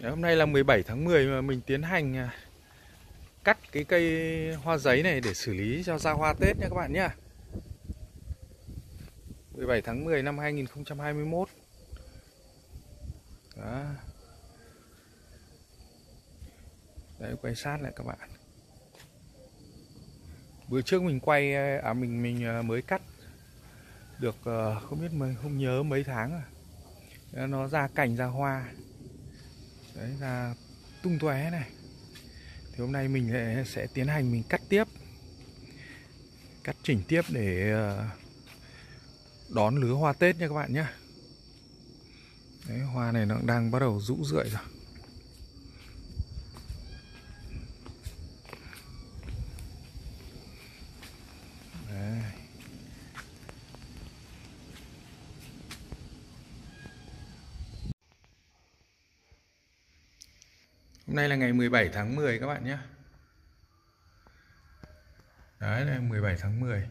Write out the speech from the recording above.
Đấy, hôm nay là 17 tháng 10 mà mình tiến hành à, cắt cái cây hoa giấy này để xử lý cho ra hoa Tết nha các bạn nhé. 17 tháng 10 năm 2021. Đó. Đấy quay sát lại các bạn. Bữa trước mình quay à, à mình mình à, mới cắt được không biết mấy không nhớ mấy tháng rồi. Nó ra cành ra hoa đấy ra tung tóe này. Thì hôm nay mình sẽ, sẽ tiến hành mình cắt tiếp. Cắt chỉnh tiếp để ờ, đón lứa hoa tết nha các bạn nhé đấy hoa này nó đang bắt đầu rũ rượi rồi. Hôm nay là ngày 17 tháng 10 các bạn nhé. Đấy là 17 tháng 10